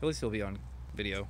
At least he'll be on video.